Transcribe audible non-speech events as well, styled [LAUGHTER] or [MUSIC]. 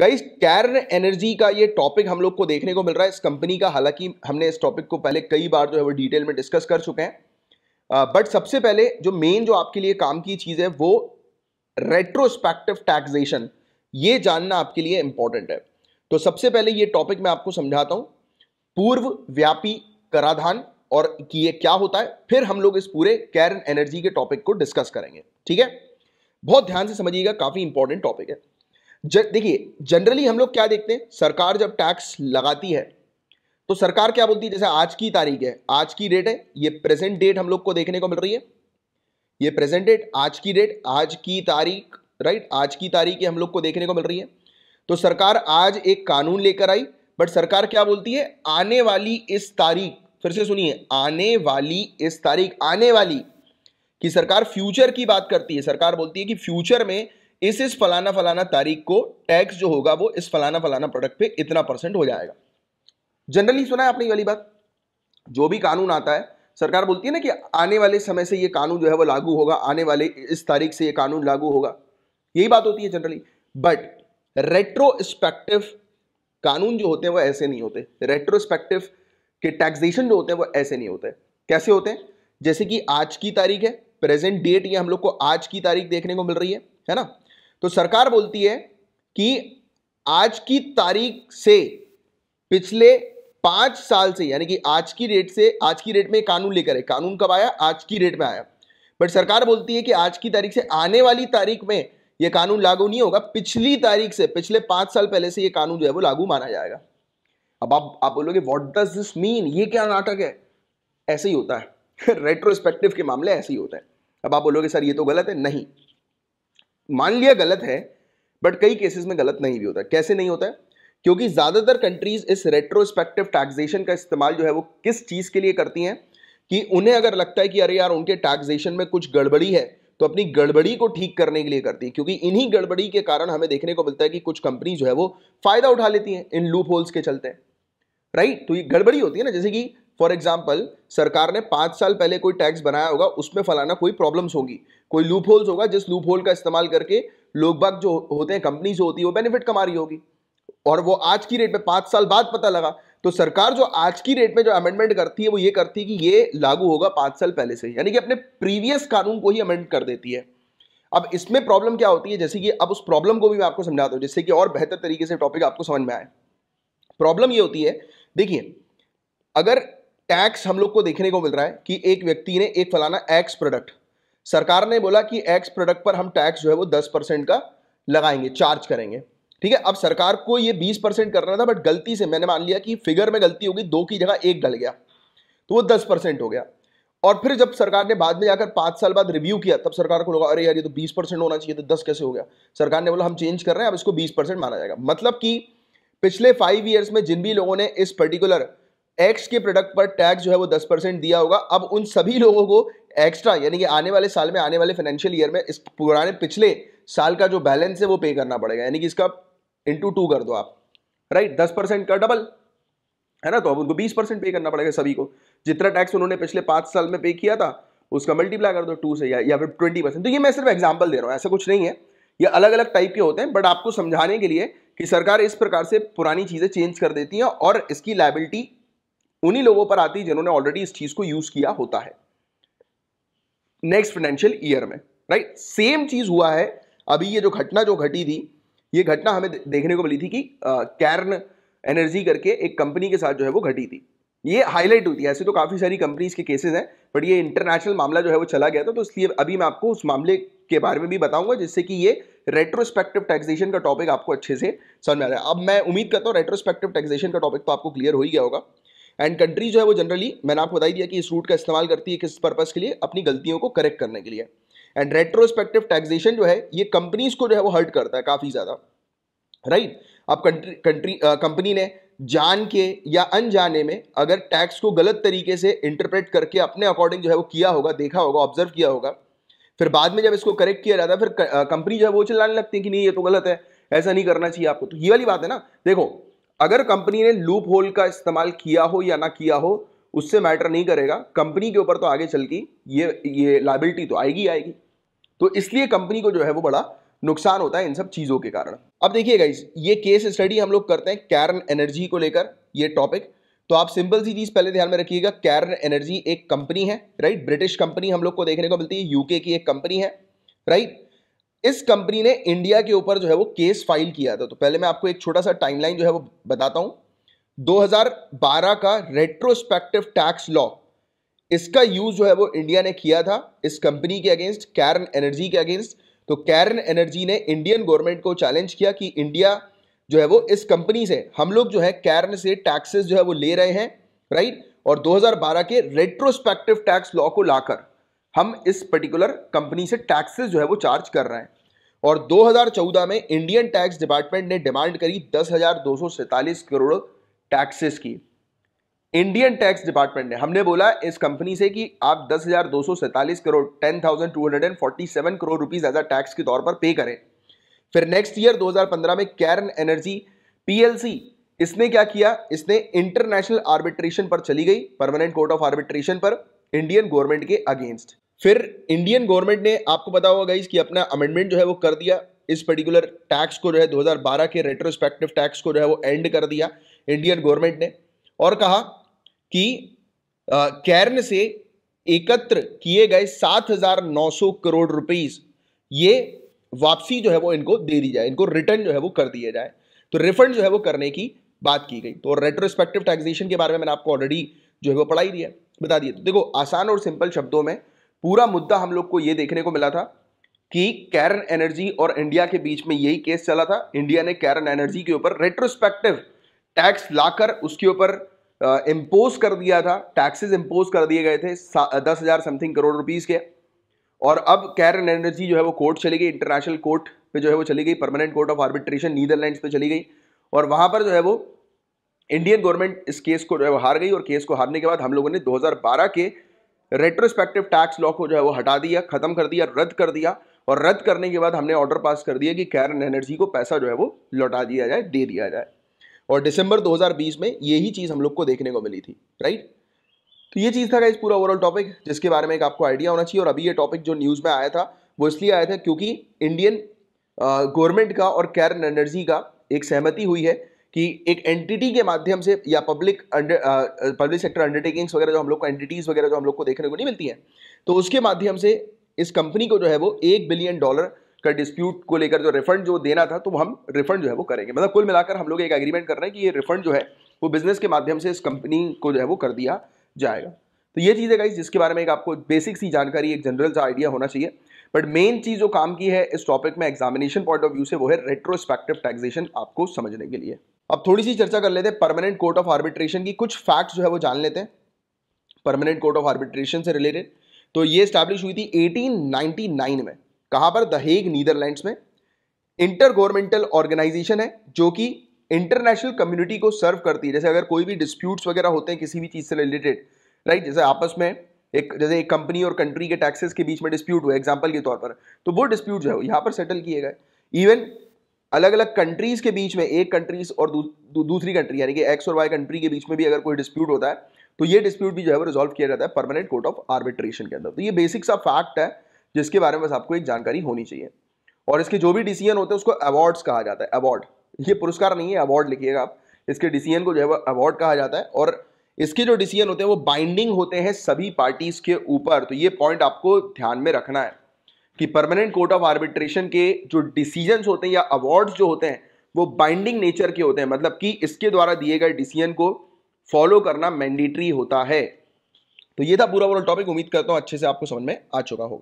Guys cairn energy का ये topic हम लोग को देखने को मिल रहा है। इस कंपनी का हालाँकि हमने इस टॉपिक को पहले कई बार जो है वो डिटेल में डिस्कस कर चुके हैं। बट सबसे पहले जो मेन जो आपके लिए काम की चीज़ है वो रेट्रोस्पेक्टिव टैक्सेशन ये जानना आपके लिए इंपॉर्टेंट है। तो सबसे पहले ये टॉपिक मैं आपको समझाता हूँ। पूर्व व्यापी कराधान और कि ये क्या होता है, फिर हम लोग इस पूरे कैरन एनर्जी के टॉपिक को डिस्कस करेंगे। ठीक है? बहुत ध्यान से समझिएगा, काफ़ी इंपॉर्टेंट टॉपिक है। देखिए जनरली हम लोग क्या देखते हैं? सरकार जब टैक्स लगाती है तो सरकार क्या बोलती है? जैसे आज की तारीख है, आज की डेट है, ये प्रेजेंट डेट हम लोग को देखने को मिल रही है। ये प्रेजेंट डेट आज की डेट आज की तारीख राइट आज की तारीख हम लोग को देखने को मिल रही है। तो सरकार आज एक कानून लेकर आई बट सरकार क्या बोलती है? आने वाली इस तारीख, फिर से सुनिए, आने वाली इस तारीख, आने वाली, कि सरकार फ्यूचर की बात करती है। सरकार बोलती है कि फ्यूचर में इस इस फलाना फलाना तारीख को टैक्स जो होगा वो इस फलाना फलाना प्रोडक्ट पे इतना परसेंट हो जाएगा। जनरली सुना है आपने वाली बात? जो भी कानून आता है, सरकार बोलती है ना कि आने वाले समय से ये कानून जो है वो लागू होगा, आने वाले इस तारीख से ये कानून लागू होगा। यही बात होती है जनरली बट रेट्रोस्पेक्टिव कानून जो होते हैं वो ऐसे नहीं होते। रेट्रोस्पेक्टिव के टैक्सेशन जो होते हैं वो ऐसे नहीं होते। कैसे होते हैं? जैसे कि आज की तारीख है प्रेजेंट डेट ये हम लोग को आज की तारीख देखने को मिल रही है है ना? तो सरकार बोलती है कि आज की तारीख से पिछले पाँच साल से, यानी कि आज की रेट से, आज की रेट में कानून लेकर है कानून कब आया? आज की रेट में आया। बट सरकार बोलती है कि आज की तारीख से आने वाली तारीख में यह कानून लागू नहीं होगा। पिछली तारीख से, पिछले पाँच साल पहले से यह कानून जो है वो लागू माना जाएगा। अब आप आप बोलोगे व्हाट डज दिस मीन ये क्या नाटक है? ऐसे ही होता है। [LAUGHS] रेट्रोस्पेक्टिव के मामले ऐसे ही होता है। अब आप बोलोगे, सर, ये तो गलत है। नहीं। मान लिया गलत है बट कई केसेस में गलत नहीं भी होता। कैसे नहीं होता? है क्योंकि ज़्यादातर कंट्रीज़ इस रेट्रोस्पेक्टिव टैक्सेशन का इस्तेमाल जो है वो किस चीज़ के लिए करती हैं? कि उन्हें अगर लगता है कि अरे यार, उनके टैक्सेशन में कुछ गड़बड़ी है तो अपनी गड़बड़ी को ठीक करने के लिए करती है। क्योंकि इन्हीं गड़बड़ी के कारण हमें देखने को मिलता है कि कुछ कंपनी जो है वो फ़ायदा उठा लेती हैं इन लूप होल्स के चलते। राइट तो ये गड़बड़ी होती है ना, जैसे कि फॉर एग्ज़ाम्पल सरकार ने पाँच साल पहले कोई टैक्स बनाया होगा, उसमें फलाना कोई प्रॉब्लम्स होगी। कोई लूप होल्स होगा, जिस लूप होल का इस्तेमाल करके लोग बाग जो होते हैं कंपनी जो होती है, वो बेनिफिट कमा रही होगी। और वो आज की रेट में पाँच साल बाद पता लगा। तो सरकार जो आज की रेट में जो अमेंडमेंट करती है, वो ये करती है कि ये लागू होगा पाँच साल पहले से यानी कि अपने प्रीवियस कानून को ही अमेंड कर देती है। अब इसमें प्रॉब्लम क्या होती है? जैसे कि अब उस प्रॉब्लम को भी मैं आपको समझाता हूँ, जिससे कि और बेहतर तरीके से टॉपिक आपको समझ में आए। प्रॉब्लम ये होती है, देखिए, अगर टैक्स हम लोग को देखने को मिल रहा है कि एक व्यक्ति ने एक फलाना एक्स प्रोडक्ट सरकार ने बोला कि एक्स प्रोडक्ट पर हम टैक्स जो है वो दस परसेंट का लगाएँगे चार्ज करेंगे। ठीक है? अब सरकार को ये बीस परसेंट करना था बट गलती से मैंने मान लिया कि फिगर में गलती होगी, दो की जगह एक डल गया तो वो दस परसेंट हो गया। और फिर जब सरकार ने बाद में जाकर पाँच साल बाद रिव्यू किया, तब सरकार को लगा, अरे यार, ये तो बीस परसेंट होना चाहिए तो दस कैसे हो गया? सरकार ने बोला, हम चेंज कर रहे हैं, अब इसको बीस परसेंट माना जाएगा। मतलब कि पिछले फाइव ईयर्स में जिन भी लोगों ने इस पर्टिकुलर एक्स के प्रोडक्ट पर टैक्स जो है वो दस परसेंट दिया होगा। अब उन सभी लोगों को एक्स्ट्रा यानी कि आने वाले साल में आने वाले फाइनेंशियल ईयर में इस पुराने पिछले साल का जो बैलेंस है वो पे करना पड़ेगा। यानी कि इसका इंटू टू कर दो आप। राइट दस परसेंट का डबल है ना? तो अब उनको बीस परसेंट पे करना पड़ेगा सभी को। जितना टैक्स उन्होंने पिछले पाँच साल में पे किया था उसका मल्टीप्लाई कर दो टू से या, या फिर ट्वेंटी परसेंट तो ये मैं सिर्फ़ एग्ज़ाम्पल दे रहा हूँ ऐसा कुछ नहीं है। ये अलग अलग टाइप के होते हैं बट आपको समझाने के लिए कि सरकार इस प्रकार से पुरानी चीज़ें चेंज कर देती है और इसकी लाइबिलिटी उन्हीं लोगों पर आती है जिन्होंने ऑलरेडी इस चीज़ को यूज़ किया होता है। नेक्स्ट फाइनेंशियल ईयर में राइट सेम चीज़ हुआ है। अभी ये जो घटना जो घटी थी, ये घटना हमें देखने को मिली थी कि कैर्न एनर्जी करके एक कंपनी के साथ जो है वो घटी थी। ये हाईलाइट हुई थी। ऐसे तो काफ़ी सारी कंपनीज़ के केसेस हैं बट ये इंटरनेशनल मामला जो है वो चला गया था तो इसलिए अभी मैं आपको उस मामले के बारे में भी बताऊँगा, जिससे कि ये रेट्रोस्पेक्टिव टैक्सेशन का टॉपिक आपको अच्छे से समझ में आ रहा है। अब मैं उम्मीद करता हूँ रेट्रोस्पेक्टिव टैक्सेशन का टॉपिक तो आपको क्लियर हो ही गया होगा। एंड कंट्री जो है वो जनरली मैंने आपको बताई दिया कि इस रूट का इस्तेमाल करती है किस पर्पज़ के लिए? अपनी गलतियों को करेक्ट करने के लिए। एंड रेट्रोस्पेक्टिव टैक्सेशन जो है, ये कंपनीज़ को जो है वो हर्ट करता है काफ़ी ज़्यादा। राइट अब कंट्री कंट्री कंपनी ने जान के या अनजाने में अगर टैक्स को गलत तरीके से इंटरप्रेट करके अपने अकॉर्डिंग जो है वो किया होगा, देखा होगा ऑब्ज़र्व किया होगा, फिर बाद में जब इसको करेक्ट किया जाता है, फिर कंपनी जो है वो चिल्लाने लगती है कि नहीं, ये तो गलत है, ऐसा नहीं करना चाहिए आपको। तो ये वाली बात है ना? देखो अगर कंपनी ने लूप होल का इस्तेमाल किया हो या ना किया हो, उससे मैटर नहीं करेगा। कंपनी के ऊपर तो आगे चल के ये ये लाइबिलिटी तो आएगी आएगी। तो इसलिए कंपनी को जो है वो बड़ा नुकसान होता है इन सब चीज़ों के कारण। अब देखिए गाइस ये केस स्टडी हम लोग करते हैं कैरन एनर्जी को लेकर, ये टॉपिक तो आप सिंपल सी चीज़ पहले ध्यान में रखिएगा कैरन एनर्जी एक कंपनी है राइट ब्रिटिश कंपनी हम लोग को देखने को मिलती है यूके की एक कंपनी है राइट इस कंपनी ने इंडिया के ऊपर जो है वो केस फ़ाइल किया था। तो पहले मैं आपको एक छोटा सा टाइमलाइन जो है वो बताता हूँ। 2012 का रेट्रोस्पेक्टिव टैक्स लॉ इसका यूज़ जो है वो इंडिया ने किया था, इस कंपनी के अगेंस्ट कैरन एनर्जी के अगेंस्ट तो कैरन एनर्जी ने इंडियन गवर्नमेंट को चैलेंज किया कि इंडिया जो है वो इस कंपनी से, हम लोग जो है कैरन से टैक्सेस जो है वो ले रहे हैं राइट और 2012 के रेट्रोस्पेक्टिव टैक्स लॉ को लाकर हम इस पर्टिकुलर कंपनी से टैक्सेस जो है वो चार्ज कर रहे हैं। और 2014 में इंडियन टैक्स डिपार्टमेंट ने डिमांड करी दस करोड़ टैक्सेस की। इंडियन टैक्स डिपार्टमेंट ने, हमने बोला इस कंपनी से कि आप दस crore ten thousand two hundred and forty seven crore rupees as a tax के तौर पर पे करें। फिर नेक्स्ट ईयर 2015 में कैरन एनर्जी पीएलसी इसने क्या किया? इसने इंटरनेशनल आर्बिट्रेशन पर चली गई परमानेंट कोर्ट ऑफ़ आर्बिट्रेशन पर। इंडियन गवर्नमेंट के अगेंस्ट फिर इंडियन गवर्नमेंट ने आपको पता होगा कि अपना अमेंडमेंट जो है वो कर दिया। इस पर्टिकुलर टैक्स को जो है 2012 के रेट्रोस्पेक्टिव टैक्स को जो है वो एंड कर दिया इंडियन गवर्नमेंट ने। और कहा कि कैर्न से एकत्र किए गए सात हज़ार नौ सौ करोड़ रुपीस ये वापसी जो है वो इनको दे दी जाए। इनको रिटर्न जो है वो कर दिया जाए। तो रिफंड जो है वो करने की बात की गई। तो रेट्रोस्पेक्टिव टैक्सेशन के बारे में मैंने आपको ऑलरेडी जो है वो पढ़ाई दिया बता दिया तो देखो, आसान और सिंपल शब्दों में पूरा मुद्दा हम लोग को ये देखने को मिला था कि कैरन एनर्जी और इंडिया के बीच में यही केस चला था। इंडिया ने कैरन एनर्जी के ऊपर रेट्रोस्पेक्टिव टैक्स लाकर उसके ऊपर इम्पोज कर दिया था। टैक्सेस इम्पोज कर दिए गए थे दस हज़ार समथिंग करोड़ रुपीज़ के। और अब कैरन एनर्जी जो है वो कोर्ट चली गई इंटरनेशनल कोर्ट पे जो है वो चली गई permanent court of arbitration Netherlands पे चली गई। और वहाँ पर जो है वो इंडियन गवर्नमेंट इस केस को जो है हार गई और केस को हारने के बाद हम लोगों ने 2012 के रेट्रोस्पेक्टिव टैक्स लॉ को जो है वो हटा दिया, खत्म कर दिया, रद्द कर दिया और रद्द करने के बाद हमने ऑर्डर पास कर दिया कि कैरन एनर्जी को पैसा जो है वो लौटा दिया जाए, दे दिया जाए। और दिसंबर 2020 में यही चीज़ हम लोग को देखने को मिली थी राइट तो ये चीज़ था इस पूरा ओवरऑल टॉपिक जिसके बारे में एक आपको आइडिया होना चाहिए और अभी ये टॉपिक जो न्यूज़ में आया था, वो इसलिए आया था क्योंकि इंडियन गवर्नमेंट का और कैरन एनर्जी का एक सहमति हुई है कि एक एंटिटी के माध्यम से या पब्लिक पब्लिक सेक्टर अंडरटेकिंग्स वगैरह जो हम लोग को एंटिटीज वगैरह जो हम लोग को देखने को नहीं मिलती हैं तो उसके माध्यम से इस कंपनी को जो है वो एक बिलियन डॉलर का डिस्प्यूट को लेकर जो रिफंड जो देना था तो हम रिफंड जो है वो करेंगे। मतलब कुल मिलाकर हम लोग एक एग्रीमेंट कर रहे हैं कि ये रिफंड जो है, वो बिज़नेस के माध्यम से इस कंपनी को जो है वो कर दिया जाएगा। तो ये चीज़ है गाइस जिसके बारे में एक आपको बेसिक सी जानकारी, एक जनरल सा आइडिया होना चाहिए। बट मेन चीज़ जो काम की है इस टॉपिक में एग्जामिनेशन पॉइंट ऑफ़ व्यू से, वो है रेट्रोस्पेक्टिव टैक्सेशन आपको समझने के लिए। अब थोड़ी सी चर्चा कर लेते हैं परमानेंट कोर्ट ऑफ़ आर्बिट्रेशन की। कुछ फैक्ट्स जो है वो जान लेते हैं। परमानेंट कोर्ट ऑफ़ आर्बिट्रेशन से रिलेटेड तो ये स्टैब्लिश हुई थी 1899 में। कहाँ पर? द हेग नीदरलैंड्स में। इंटर गवर्नमेंटल ऑर्गेनाइजेशन है, जो कि इंटरनेशनल कम्युनिटी को सर्व करती है। जैसे अगर कोई भी डिस्प्यूट्स वगैरह होते हैं किसी भी चीज़ से रिलेटेड राइट जैसे आपस में एक, जैसे एक कंपनी और कंट्री के टैक्सेस के बीच में डिस्प्यूट हुआ एग्ज़ाम्पल के तौर पर। तो वो डिस्प्यूट जो है यहाँ पर सेटल किए गए। इवन अलग अलग कंट्रीज़ के बीच में एक कंट्रीज़ और दू, दू, दूसरी कंट्री यानी कि एक्स और वाई कंट्री के बीच में भी अगर कोई डिस्प्यूट होता है तो ये डिस्प्यूट भी जो है वो रिजॉल्व किया जाता है परमानेंट कोर्ट ऑफ़ आर्बिट्रेशन के अंदर। तो ये बेसिक सा फैक्ट है जिसके बारे में बस आपको एक जानकारी होनी चाहिए। और इसके जो भी डिसीज़न होते हैं उसको अवार्ड्स कहा जाता है अवार्ड ये पुरस्कार नहीं है अवार्ड लिखिएगा आप। इसके डिसीज़न को जो है वो अवार्ड कहा जाता है और इसके जो डिसीज़न होते हैं वो बाइंडिंग होते हैं सभी पार्टीज़ के ऊपर। तो ये पॉइंट आपको ध्यान में रखना है। कि परमानेंट कोर्ट ऑफ़ आर्बिट्रेशन के जो डिसीज़न होते हैं या अवार्ड्स जो होते हैं, वो बाइंडिंग नेचर के होते हैं। मतलब कि इसके द्वारा दिए गए डिसीज़न को फॉलो करना मैंडेटरी होता है। तो ये था पूरा पूरा टॉपिक उम्मीद करता हूँ अच्छे से आपको समझ में आ चुका होगा।